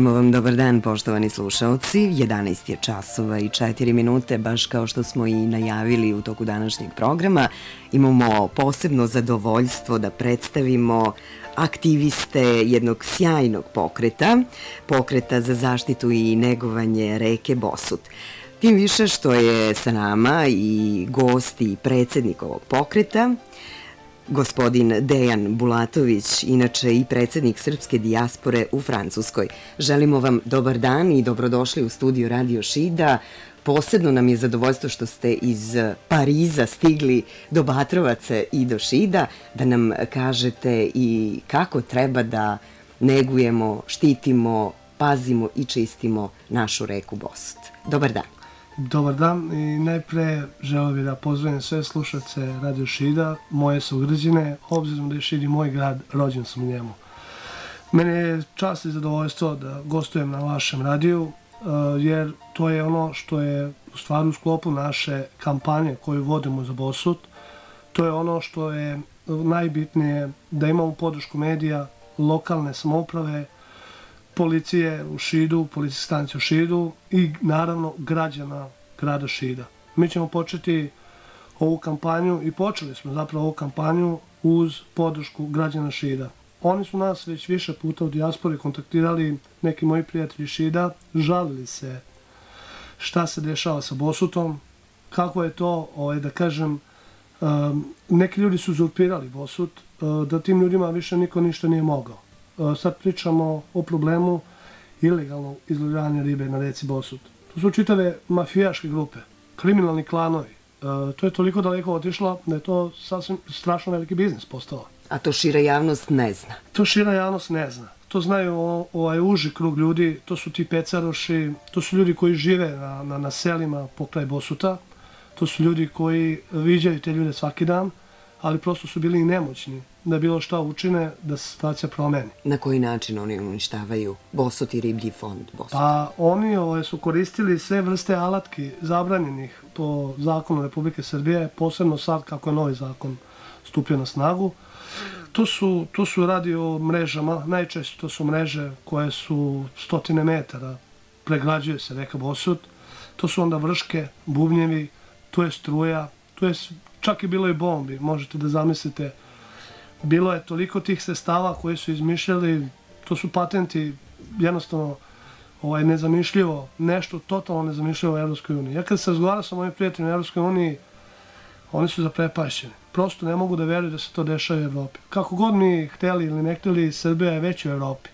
Želimo vam dobar dan, poštovani slušalci. 11 je časova i 4 minute, baš kao što smo i najavili u toku današnjeg programa. Imamo posebno zadovoljstvo da predstavimo aktiviste jednog sjajnog pokreta, pokreta za zaštitu i negovanje reke Bosut. Tim više što je sa nama i gost i predsednik ovog pokreta, Gospodin Dejan Bulatović, inače i predsednik srpske dijaspore u Francuskoj. Želimo vam dobar dan i dobrodošli u studio Radio Šida. Posebno nam je zadovoljstvo što ste iz Pariza stigli do Batrovaca i do Šida da nam kažete i kako treba da negujemo, štitimo, pazimo i čistimo našu reku Bosut. Dobar dan. Dobar dan i najpre želeo bih da pozdravim sve slušace Radio Šida, moje sugrađine, obzirom da je Šid i moj grad, rođen sam u njemu. Mene je čast i zadovoljstvo da gostujem na vašem radiju, eh, jer to je ono što je u stvaru u sklopu naše kampanje koju vodimo za Bosut. To je ono što je najbitnije da imamo podršku medija, lokalne samouprave, policije u Šidu, policijske stanice u Šidu i naravno građana grada Šida. Mi ćemo početi ovu kampanju i počeli smo zapravo ovu kampanju uz podršku građana Šida. Oni su nas već više puta u dijaspori kontaktirali, neki moji prijatelji Šida, žalili se šta se dešava sa Bosutom, kako je to, ovaj, da kažem, um, neki ljudi su uzurpirali Bosut, uh, da tim ljudima više niko ništa nije mogao. Sad pričamo o problemu ilegalnog izlovljavanja ribe na reci Bosut. To su čitave mafijaške grupe, kriminalni klanovi. To je toliko daleko otišlo da je to sasvim strašno veliki biznis postao. A to šira javnost ne zna? To šira javnost ne zna. To znaju ovaj uži krug ljudi, to su ti pecaroši, to su ljudi koji žive na, na, na selima pokraj Bosuta, to su ljudi koji viđaju te ljude svaki dan, ali prosto su bili i nemoćni da bilo šta učine da se situacija promeni. Na koji način oni uništavaju Bosut i riblji fond Bosut? Pa oni ovaj, su koristili sve vrste alatki zabranjenih po zakonu Republike Srbije, posebno sad kako je novi zakon stupio na snagu. To su, to su radio mrežama, najčešće to su mreže koje su stotine metara, pregrađuje se reka Bosut, to su onda vrške, bubnjevi, tu je struja, tu je čak i bilo i bombi, možete da zamislite bilo je toliko tih sestava koje su izmišljali, to su patenti jednostavno ovaj, nezamišljivo, nešto totalno nezamišljivo u Evropskoj uniji. Ja kad se razgovara sa mojim prijateljima u Evropskoj uniji, oni su zaprepašćeni. Prosto ne mogu da veruju da se to dešava u Evropi. Kako god mi hteli ili ne hteli, Srbija je već u Evropi.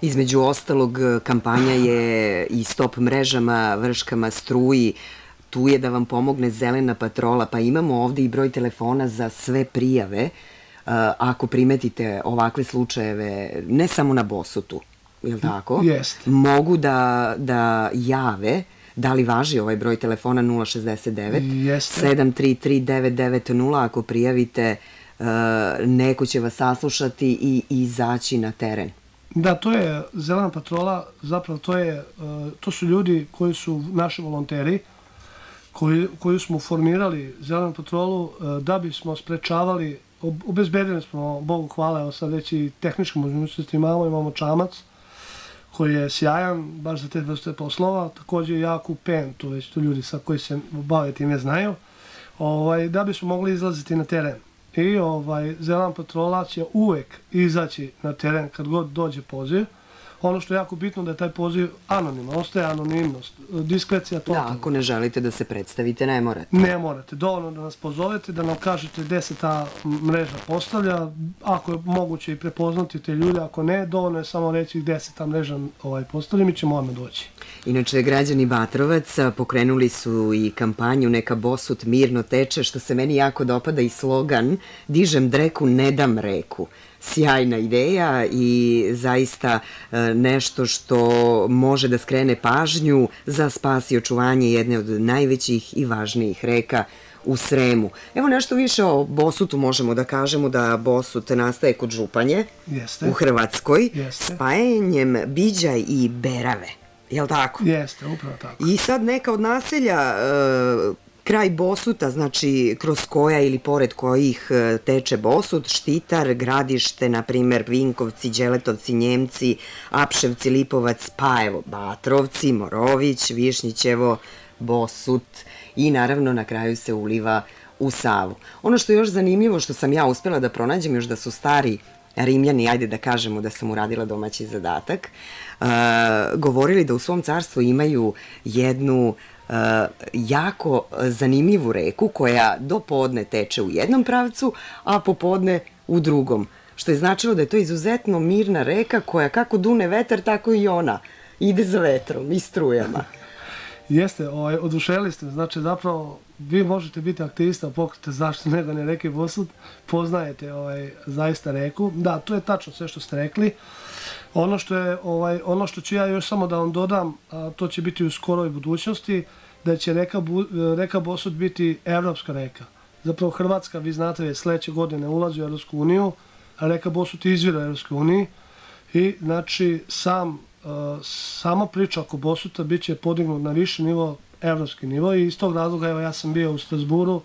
Između ostalog, kampanja je i stop mrežama, vrškama, struji, tu je da vam pomogne zelena patrola, pa imamo ovde i broj telefona za sve prijave ako primetite ovakve slučajeve, ne samo na Bosutu, je li tako? Jeste. Mogu da, da jave da li važi ovaj broj telefona 069 Jeste. 733 990 ako prijavite neko će vas saslušati i izaći na teren. Da, to je zelena patrola, zapravo to je, to su ljudi koji su naši volonteri, koji, koju smo formirali zelenu patrolu da bismo sprečavali obezbedili smo, Bogu hvala, evo sad već i tehničke mogućnosti imamo, imamo čamac koji je sjajan, baš za te vrste poslova, takođe jaku pentu, već tu ljudi sa koji se bave time znaju, ovaj, da bismo mogli izlaziti na teren. I ovaj, Zelan patrola će uvek izaći na teren kad god dođe poziv, Ono što je jako bitno da je taj poziv anoniman, ostaje anonimnost, diskrecija totalna. Da, ako ne želite da se predstavite, ne morate. Ne morate, dovoljno da nas pozovete, da nam kažete gde se ta mreža postavlja, ako je moguće i prepoznati te ljude, ako ne, dovoljno je samo reći gde se ta mreža ovaj, postavlja, mi ćemo odmah doći. Inače, građani Batrovac pokrenuli su i kampanju Neka Bosut mirno teče, što se meni jako dopada i slogan Dižem dreku, ne dam reku sjajna ideja i zaista e, nešto što može da skrene pažnju za spas i očuvanje jedne od najvećih i važnijih reka u Sremu. Evo nešto više o Bosutu možemo da kažemo da Bosut nastaje kod Županje Jeste. u Hrvatskoj Jeste. spajanjem Biđaj i Berave. Jel tako? Jeste, upravo tako. I sad neka od naselja e, Kraj Bosuta, znači kroz koja ili pored kojih e, teče Bosut, Štitar, Gradište, na primer Vinkovci, Đeletovci, Njemci, Apševci, Lipovac, pa evo Batrovci, Morović, Višnjićevo, Bosut i naravno na kraju se uliva u Savu. Ono što je još zanimljivo, što sam ja uspela da pronađem, još da su stari Rimljani, ajde da kažemo da sam uradila domaći zadatak, uh, govorili da u svom carstvu imaju jednu uh, jako zanimljivu reku koja do podne teče u jednom pravcu, a popodne u drugom. Što je značilo da je to izuzetno mirna reka koja kako dune vetar, tako i ona ide za vetrom i strujama. Jeste, ovaj, oduševili ste, znači zapravo vi možete biti aktivista pokrete zašto ne reke Bosut, poznajete ovaj, zaista reku. Da, to je tačno sve što ste rekli. Ono što, je, ovaj, ono što ću ja još samo da vam dodam, a, to će biti u skoroj budućnosti, da će reka, reka Bosut biti evropska reka. Zapravo Hrvatska, vi znate, je sledeće godine ulazi u Evropsku uniju, a reka Bosut izvira u Evropskoj uniji i znači sam sama priča oko Bosuta bit će podignut na viši nivo, evropski nivo i iz tog razloga evo ja sam bio u Strasburu,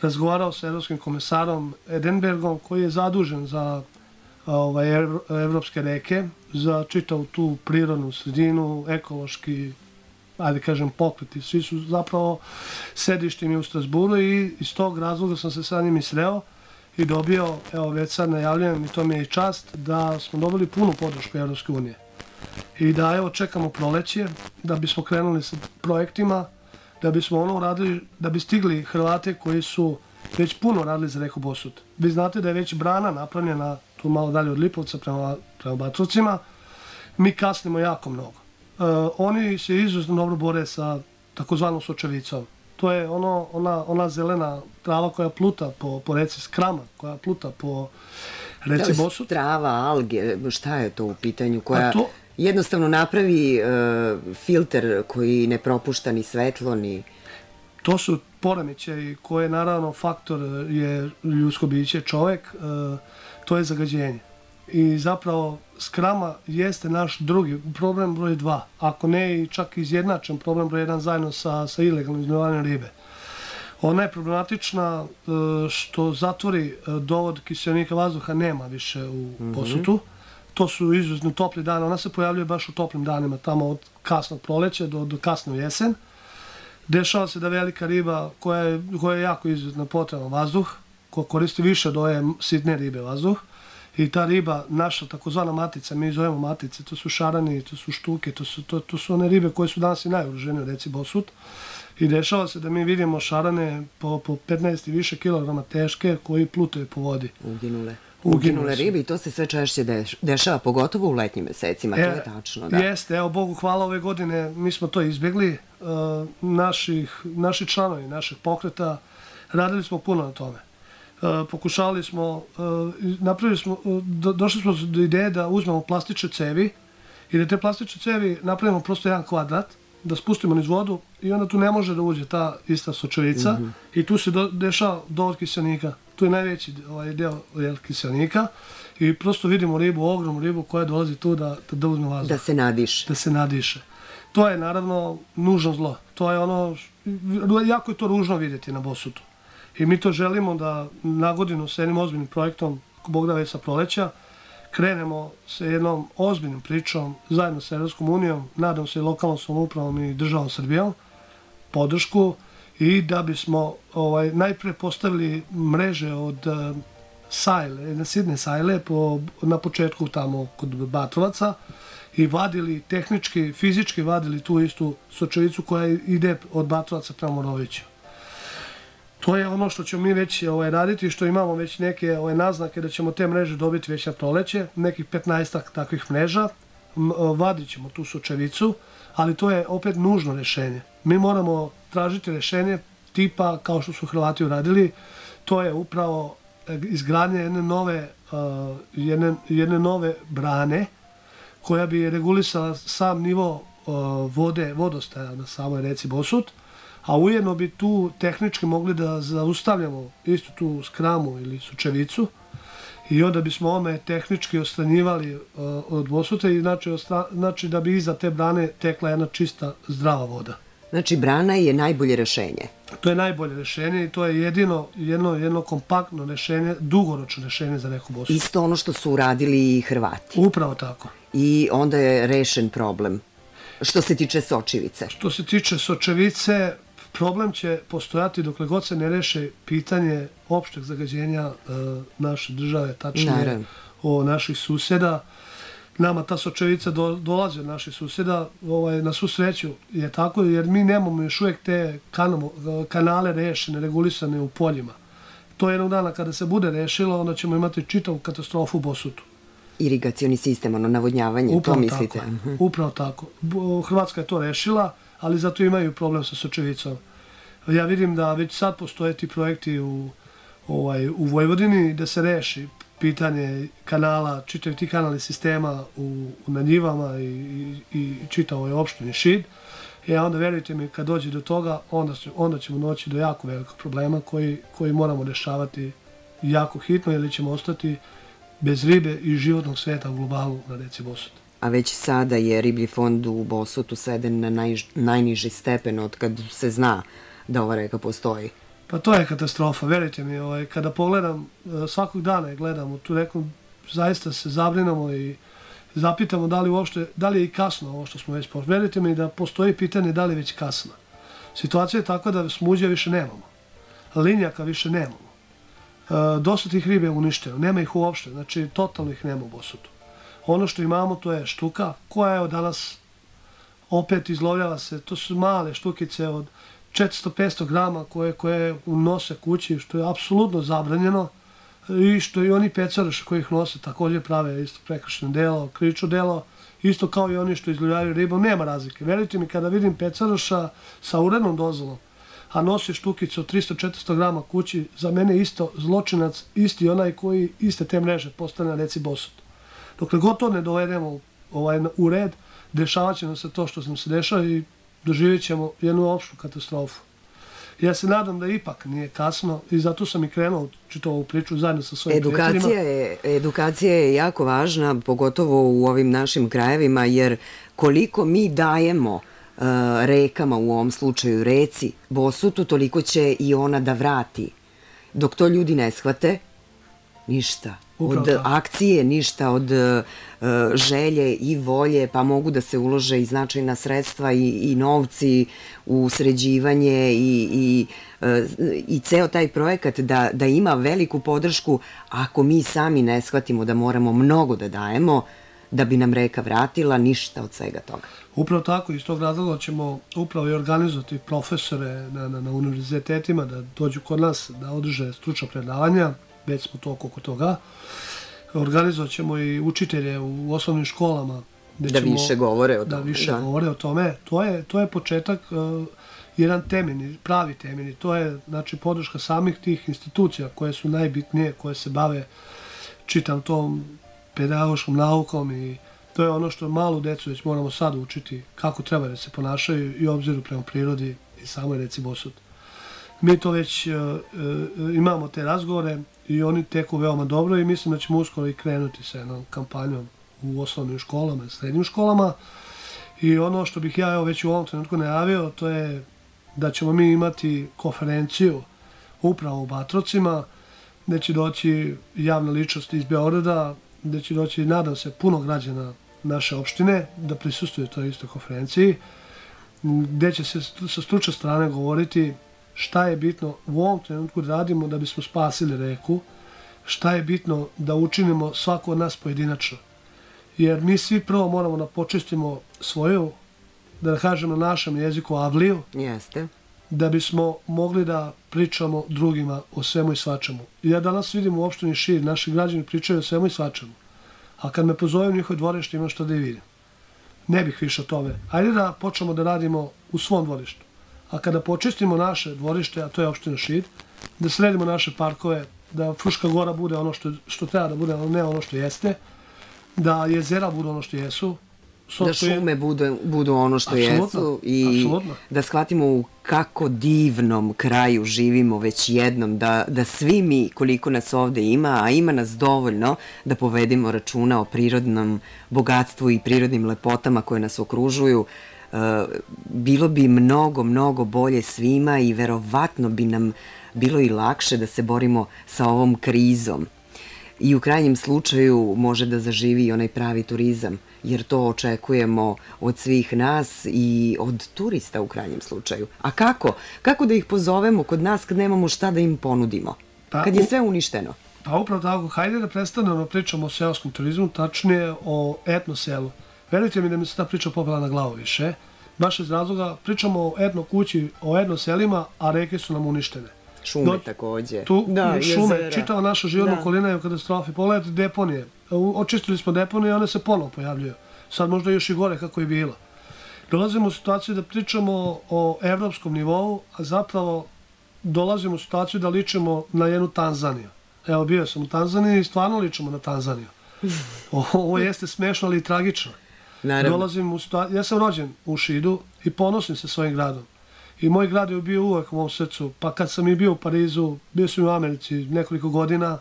razgovarao sa evropskim komisarom Edenbergom koji je zadužen za ovaj, evropske reke, za čitavu tu prirodnu sredinu, ekološki ajde kažem pokreti, svi su zapravo sedišti mi u Strasburu i iz tog razloga sam se sa njim sreo i dobio, evo već sad najavljujem i to mi je i čast, da smo dobili punu podršku Evropske unije i da evo čekamo proleće da bismo krenuli sa projektima, da bismo ono uradili, da bi stigli Hrvate koji su već puno radili za reku Bosut. Vi znate da je već brana napravljena tu malo dalje od Lipovca prema, prema Batrovcima. Mi kasnimo jako mnogo. E, oni se izuzetno dobro bore sa takozvanom sočevicom. To je ono, ona, ona zelena trava koja pluta po, po reci Skrama, koja pluta po reci da, Bosut. Trava, alge, šta je to u pitanju? Koja... to, jednostavno napravi uh, filter koji ne propušta ni svetlo, ni... To su poremećaji koje naravno faktor je ljudsko biće čovek, uh, to je zagađenje. I zapravo skrama jeste naš drugi problem broj 2, ako ne i čak izjednačen problem broj 1 zajedno sa, sa ilegalnim iznovanjem ribe. Ona je problematična uh, što zatvori dovod kiselnika vazduha nema više u mm -hmm. posutu to su izuzetno topli dani, ona se pojavljuje baš u toplim danima, tamo od kasnog proleća do, do kasno jesen. Dešava se da velika riba koja je, koja je jako izuzetno potrebna vazduh, ko koristi više od ove sitne ribe vazduh, i ta riba, naša takozvana matica, mi zovemo matice, to su šarani, to su štuke, to su, to, to su one ribe koje su danas i najugroženije, reci bosut. I dešava se da mi vidimo šarane po, po 15 i više kilograma teške koji plutaju po vodi. Uginule uginule ribe i to se sve češće deš, dešava, pogotovo u letnjim mesecima, e, to je tačno. Da. Jeste, evo Bogu hvala ove godine, mi smo to izbjegli, uh, naših, naši članovi naših pokreta, radili smo puno na tome. Uh, pokušali smo, uh, napravili smo, do, došli smo do ideje da uzmemo plastične cevi i da te plastične cevi napravimo prosto jedan kvadrat, da spustimo niz vodu i onda tu ne može da uđe ta ista sočevica mm -hmm. i tu se do, dešava dovod kiselnika tu je najveći ovaj deo jel, kiselnika i prosto vidimo ribu, ogromnu ribu koja dolazi tu da, da, da uzme vazduh. Da se nadiše. Da se nadiše. To je naravno nužno zlo. To je ono, jako je to ružno vidjeti na Bosutu. I mi to želimo da na godinu sa jednim ozbiljnim projektom Bog da sa proleća krenemo sa jednom ozbiljnom pričom zajedno sa Evropskom unijom, nadam se i lokalnom samoupravom i državom Srbijom, podršku i da bismo ovaj, najpre postavili mreže od uh, sajle, na sidne sajle po, na početku tamo kod Batrovaca i vadili tehnički, fizički vadili tu istu sočevicu koja ide od Batrovaca prema Moroviću. To je ono što ćemo mi već ovaj, raditi, što imamo već neke ovaj, naznake da ćemo te mreže dobiti već na proleće, nekih 15 takvih mreža, vadit ćemo tu sočevicu, ali to je opet nužno rešenje. Mi moramo tražiti rešenje tipa kao što su Hrvati uradili, to je upravo e, izgradnje jedne nove, uh, jedne, nove brane koja bi regulisala sam nivo vode, vodostaja na samoj reci Bosut, a ujedno bi tu tehnički mogli da zaustavljamo istu tu skramu ili sučevicu i onda bismo ome tehnički ostranjivali uh, od Bosuta i znači, znači da bi iza te brane tekla jedna čista zdrava voda. Znači, brana je najbolje rešenje. To je najbolje rešenje i to je jedino, jedno, jedno kompaktno rešenje, dugoročno rešenje za neku bosu. Isto ono što su uradili i Hrvati. Upravo tako. I onda je rešen problem. Što se tiče sočivice. Što se tiče sočevice, problem će postojati dokle god se ne reše pitanje opšteg zagađenja e, naše države, tačnije Naravno. o naših suseda. Nama ta sočevica do, dolazi od naših suseda, ovaj, na svu sreću je tako, jer mi nemamo još uvijek te kanamo, kanale rešene, regulisane u poljima. To jednog dana kada se bude rešilo, onda ćemo imati čitavu katastrofu u Bosutu. Irigacioni sistem, ono navodnjavanje, Upravo to mislite? Tako, Mhm. Upravo tako. Bo- Hrvatska je to rešila, ali zato imaju problem sa sočevicom. Ja vidim da već sad postoje ti projekti u, ovaj, u Vojvodini da se reši pitanje kanala, čitavih ti kanali sistema u, na njivama i, i, i čitavoj opštini Šid. I onda verujte mi, kad dođe do toga, onda, će- onda ćemo doći do jako velikog problema koji, koji moramo rešavati jako hitno ili ćemo ostati bez ribe i životnog sveta u globalu na reci Bosut. A već sada je riblji fond u Bosutu sveden na naj, najniži stepen od kad se zna da ova reka postoji. Pa to je katastrofa, verujte mi, ovaj, kada pogledam, e, svakog dana je gledam tu reku, zaista se zabrinamo i zapitamo da li uopšte, da li je i kasno ovo što smo već pošli. Verujte mi da postoji pitanje da li je već kasno. Situacija je takva da smuđa više nemamo. Linjaka više nemamo. E, dosta tih ribe je uništeno, nema ih uopšte, znači totalno ih nema u Bosutu. Ono što imamo to je štuka koja je danas opet izlovljava se, to su male štukice od 400-500 grama koje, koje unose kući, što je apsolutno zabranjeno i što i oni pecaroši koji ih nose također prave isto prekršeno delo, kričo delo, isto kao i oni što izlovljavaju ribom, nema razlike. Verujte mi, kada vidim pecaroša sa urednom dozvolom, a nosi štukicu od 300-400 grama kući, za mene isto zločinac, isti onaj koji iste te mreže postane reci Bosut. Dokle god to ne dovedemo ovaj, u red, dešavat će nam se to što nam se dešava i doživjet ćemo jednu opštu katastrofu. Ja se nadam da ipak nije kasno i zato sam i krenuo čitavu ovu priču zajedno sa svojim Edukacija prijateljima. je, edukacija je jako važna, pogotovo u ovim našim krajevima, jer koliko mi dajemo uh, rekama, u ovom slučaju reci, Bosutu, toliko će i ona da vrati. Dok to ljudi ne shvate, ništa. Upravo od akcije, ništa od uh, želje i volje, pa mogu da se ulože i značajna sredstva i, i novci u sređivanje i, i, uh, i ceo taj projekat da, da ima veliku podršku ako mi sami ne shvatimo da moramo mnogo da dajemo da bi nam reka vratila ništa od svega toga. Upravo tako, iz tog razloga ćemo upravo i organizovati profesore na, na, na univerzitetima da dođu kod nas da održe stručna predavanja, već smo to oko toga. Organizovat ćemo i učitelje u osnovnim školama. gde Da ćemo- više govore o da tome, više da. govore o tome. To je, to je početak, uh, jedan temeni, pravi temeni. To je znači, podrška samih tih institucija koje su najbitnije, koje se bave čitam tom pedagoškom naukom i to je ono što malu decu već moramo sad učiti kako treba da se ponašaju i obziru prema prirodi i samoj reci Bosut. Mi to već uh, uh, imamo te razgovore i oni teku veoma dobro i mislim da ćemo uskoro i krenuti sa jednom kampanjom u osnovnim školama i srednjim školama. I ono što bih ja već u ovom trenutku najavio, to je da ćemo mi imati konferenciju upravo u Batrocima, gde će doći javna ličnost iz Beograda, gde će doći, nadam se, puno građana naše opštine da prisustuju toj istoj konferenciji, gde će se sa stručne strane govoriti šta je bitno u ovom trenutku da radimo da bismo spasili reku, šta je bitno da učinimo svako od nas pojedinačno. Jer mi svi prvo moramo da počistimo svoju, da kažem na našem jeziku, avliju, Jeste. da bismo mogli da pričamo drugima o svemu i svačemu. Ja danas vidim u opštini Šir, naši građani pričaju o svemu i svačemu. A kad me pozovem u njihove dvorište, imam što da i vidim. Ne bih više o tome. Ajde da počnemo da radimo u svom dvorištu. A kada počistimo naše dvorište, a to je opština Šid, da sredimo naše parkove, da Fruška gora bude ono što, što treba da bude, a ne ono što jeste, da jezera budu ono što jesu, Da šume budu, budu ono što Apsolutno, jesu i da shvatimo u kako divnom kraju živimo već jednom, da, da svi mi koliko nas ovde ima, a ima nas dovoljno da povedemo računa o prirodnom bogatstvu i prirodnim lepotama koje nas okružuju, bilo bi mnogo, mnogo bolje svima i verovatno bi nam bilo i lakše da se borimo sa ovom krizom. I u krajnjem slučaju može da zaživi i onaj pravi turizam, jer to očekujemo od svih nas i od turista u krajnjem slučaju. A kako? Kako da ih pozovemo kod nas kad nemamo šta da im ponudimo? Pa, kad je sve uništeno? Pa upravo tako, hajde da prestanemo pričamo o seoskom turizmu, tačnije o etnoselu. Verujte mi da mi se ta priča popela na glavu više. Baš iz razloga pričamo o etno kući, o etno selima, a reke su nam uništene. Šume Do, takođe. Tu, da, šume, jezera. čitava naša životna da. okolina je u katastrofi. Pogledajte deponije. Očistili smo deponije i one se ponovo pojavljuju. Sad možda još i gore kako je bilo. Dolazimo u situaciju da pričamo o evropskom nivou, a zapravo dolazimo u situaciju da ličimo na jednu Tanzaniju. Evo, bio sam u Tanzaniji i stvarno ličimo na Tanzaniju. Ovo jeste smešno, ali i tragično. Naravno. Dolazim u situaciju, ja sam rođen u Šidu i ponosim se svojim gradom. I moj grad je bio uvek u mom srcu. Pa kad sam i bio u Parizu, bio sam i u Americi nekoliko godina,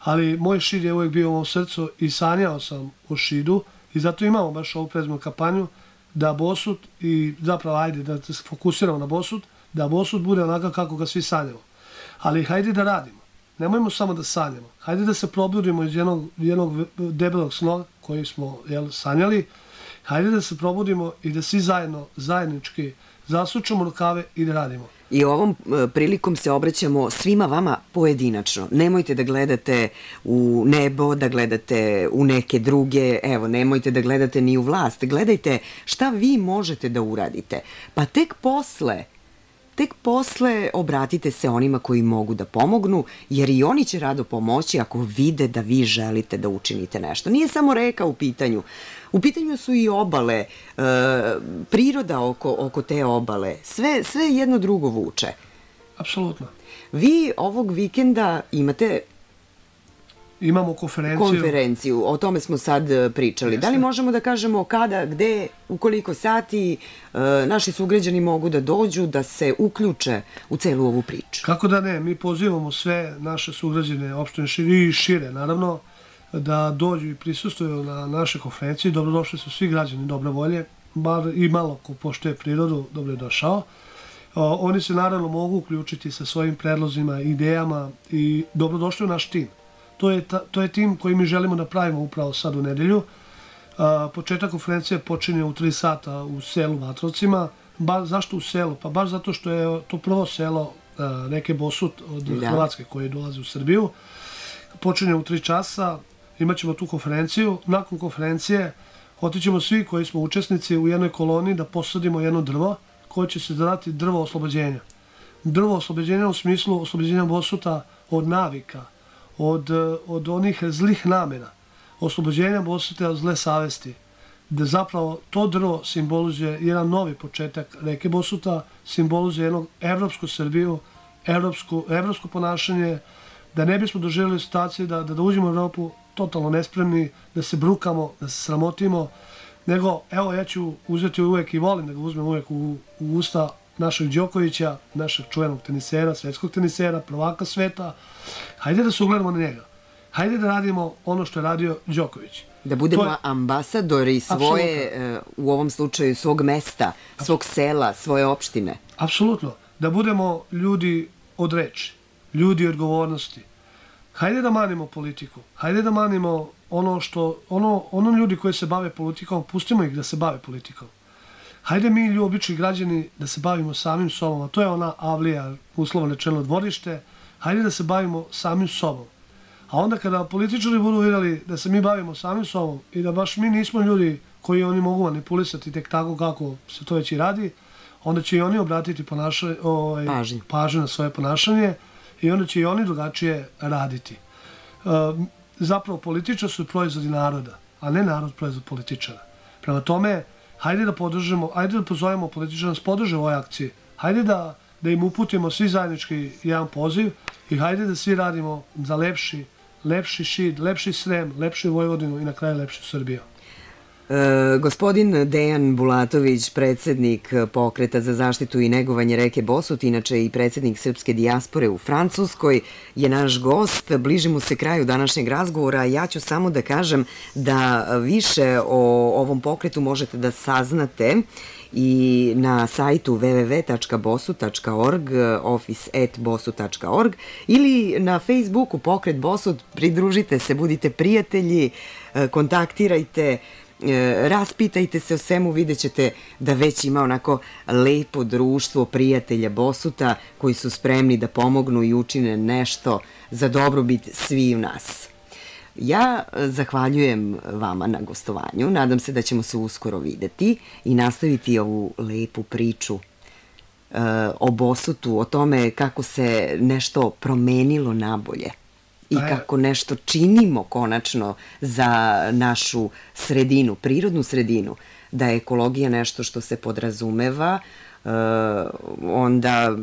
ali moj Šid je uvek bio u mom srcu i sanjao sam u Šidu i zato imamo baš ovu prezmu kampanju da Bosut i zapravo ajde da se fokusiramo na Bosut, da Bosut bude onakav kako ga svi sanjamo. Ali hajde da radimo. Nemojmo samo da sanjamo. Hajde da se probudimo iz jednog, jednog debelog sna koji smo jel, sanjali. Hajde da se probudimo i da svi zajedno, zajednički, zasučemo rukave i da radimo. I ovom e, prilikom se obraćamo svima vama pojedinačno. Nemojte da gledate u nebo, da gledate u neke druge, evo, nemojte da gledate ni u vlast. Gledajte šta vi možete da uradite. Pa tek posle Tek posle obratite se onima koji mogu da pomognu, jer i oni će rado pomoći ako vide da vi želite da učinite nešto. Nije samo reka u pitanju. U pitanju su i obale, e, priroda oko, oko te obale. Sve, sve jedno drugo vuče. Apsolutno. Vi ovog vikenda imate Imamo konferenciju. Konferenciju, o tome smo sad e, pričali. Jeste. Da li možemo da kažemo kada, gde, u koliko sati e, naši sugrađani mogu da dođu, da se uključe u celu ovu priču? Kako da ne, mi pozivamo sve naše sugrađane, opštine šire i šire, naravno, da dođu i prisustuju na naše konferenciji. Dobrodošli su svi građani dobre volje, bar i malo ko poštuje prirodu, dobro je došao. O, oni se naravno mogu uključiti sa svojim predlozima, idejama i dobrodošli u naš tim. To je, ta, to je tim koji mi želimo da pravimo upravo sad u nedelju. A, početak konferencije počinje u 3 sata u selu Vatrovcima. Ba, zašto u selu? Pa baš zato što je to prvo selo a, neke Bosut od da. Hrvatske koje dolazi u Srbiju. Počinje u 3 časa, imaćemo tu konferenciju. Nakon konferencije otićemo svi koji smo učesnici u jednoj koloni da posadimo jedno drvo koje će se dati drvo oslobođenja. Drvo oslobođenja u smislu oslobođenja Bosuta od navika, od, od onih zlih namena, oslobođenja Bosute od zle savesti, da zapravo to drvo simbolizuje jedan novi početak reke Bosuta, simbolizuje jednog evropsku Srbiju, evropsku, evropsko ponašanje, da ne bismo doživjeli situaciju da, da, da uđemo u Evropu totalno nespremni, da se brukamo, da se sramotimo, nego evo ja ću uzeti uvek i volim da ga uzmem uvek u usta našeg Đokovića, našeg čuvenog tenisera, svetskog tenisera, prvaka sveta. Hajde da se ugledamo na njega. Hajde da radimo ono što je radio Đoković. Da budemo je... ambasadori svoje, Absolutno. u ovom slučaju, svog mesta, svog sela, svoje opštine. Apsolutno. Da budemo ljudi od reči, ljudi odgovornosti. Hajde da manimo politiku. Hajde da manimo ono što, ono, ono ljudi koji se bave politikom, pustimo ih da se bave politikom. Hajde mi, ljudi, obični građani, da se bavimo samim sobom, a to je ona avlija, uslovno rečeno dvorište, hajde da se bavimo samim sobom. A onda kada političari budu vidjeli da se mi bavimo samim sobom i da baš mi nismo ljudi koji oni mogu manipulisati tek tako kako se to već i radi, onda će i oni obratiti ponaša, ovaj, pažnju. pažnju na svoje ponašanje i onda će i oni drugačije raditi. E, zapravo političar su proizvodi naroda, a ne narod proizvod političara. Prema tome, hajde da podržimo, hajde da pozovemo političara da podrže u ovoj akciji. Hajde da, da im uputimo svi zajednički jedan poziv i hajde da svi radimo za lepši, lepši šid, lepši Srem, lepši Vojvodinu i na kraju lepši Srbiju. E, gospodin Dejan Bulatović, predsednik pokreta za zaštitu i negovanje reke Bosut, inače i predsednik srpske dijaspore u Francuskoj, je naš gost. Bližimo se kraju današnjeg razgovora. Ja ću samo da kažem da više o ovom pokretu možete da saznate i na sajtu www.bosut.org, office.bosut.org ili na Facebooku Pokret Bosut, pridružite se, budite prijatelji, e, kontaktirajte, raspitajte se o svemu, vidjet ćete da već ima onako lepo društvo prijatelja Bosuta koji su spremni da pomognu i učine nešto za dobrobit svi u nas. Ja zahvaljujem vama na gostovanju, nadam se da ćemo se uskoro videti i nastaviti ovu lepu priču uh, o Bosutu, o tome kako se nešto promenilo nabolje i kako nešto činimo konačno za našu sredinu, prirodnu sredinu, da je ekologija nešto što se podrazumeva, uh, onda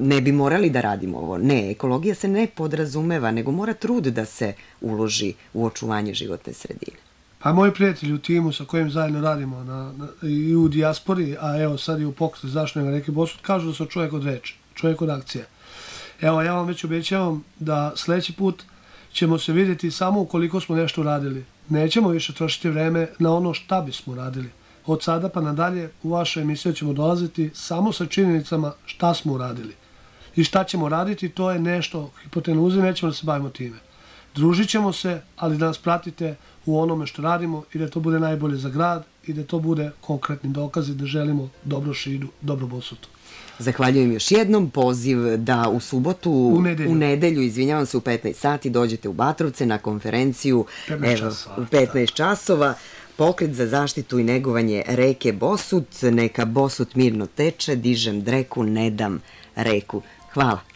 ne bi morali da radimo ovo. Ne, ekologija se ne podrazumeva, nego mora trud da se uloži u očuvanje životne sredine. Pa moji prijatelji u timu sa kojim zajedno radimo na, na, i u dijaspori, a evo sad i u pokretu zaštne reke Bosut, kažu da su čovjek od reči, čovjek od akcija. Evo, ja vam već obećavam da sledeći put ćemo se vidjeti samo ukoliko smo nešto radili. Nećemo više trošiti vreme na ono šta bismo radili. Od sada pa nadalje u vašu emisiju ćemo dolaziti samo sa činjenicama šta smo uradili. I šta ćemo raditi, to je nešto hipotenuze, nećemo da se bavimo time. Družit ćemo se, ali da nas pratite u onome što radimo i da to bude najbolje za grad i da to bude konkretni dokazi da želimo dobro šidu, dobro bosutu. Zahvaljujem još jednom poziv da u subotu, u nedelju, u nedelju izvinjavam se, u 15 sati dođete u Batrovce na konferenciju 15 evo, časova, u 15 da. časova. Pokret za zaštitu i negovanje reke Bosut, neka Bosut mirno teče, dižem dreku, ne dam reku. Hvala.